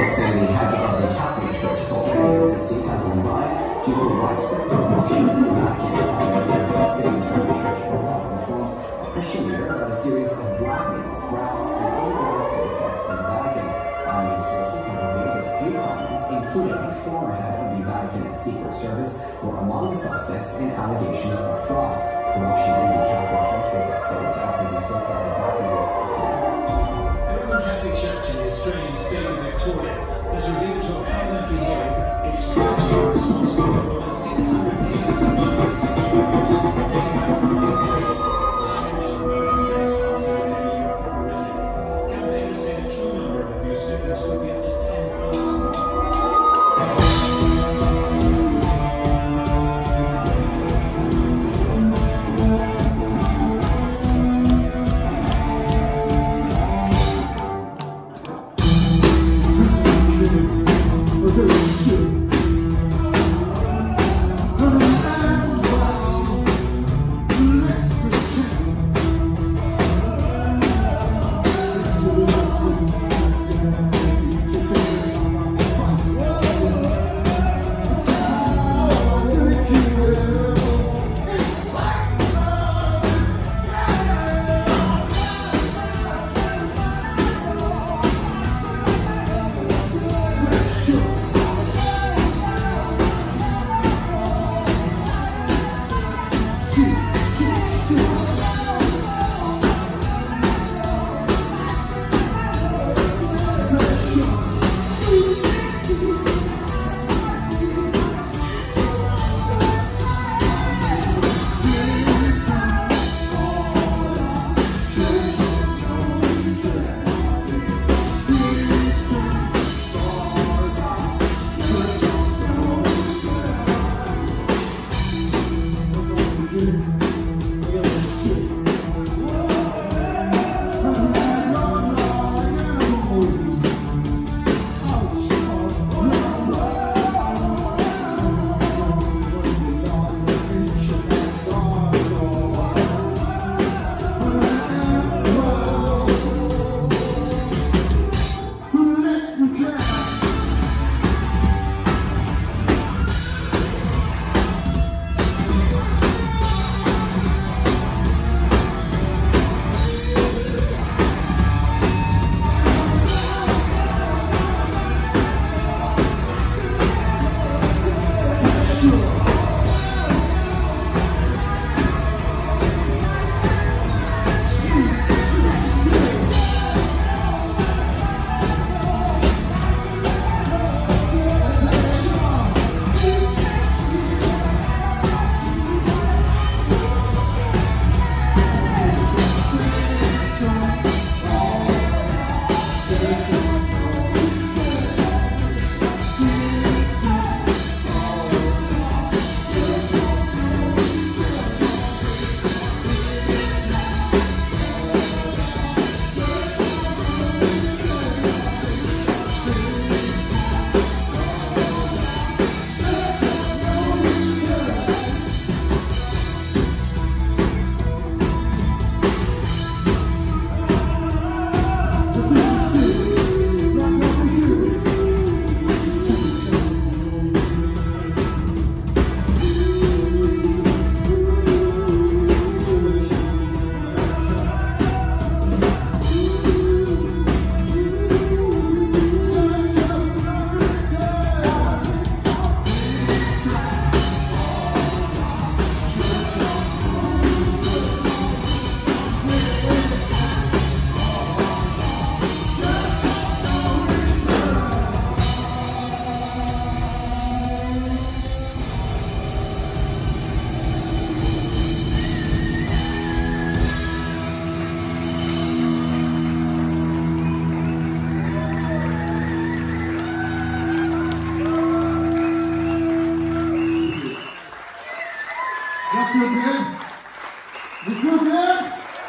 Catholics the head of the Catholic Church for Benedict XVI has resigned due to widespread corruption and lack of accountability. Sitting in Church for has informed a Christian leader about a series of blackmails, grafts, and other political attacks in the Vatican. Army sources have revealed that few crimes, including a former head of the Vatican Secret Service, were among the suspects in allegations of fraud. Corruption in the Catholic Church was exposed after the so-called Vatican Grazie a Akgül'e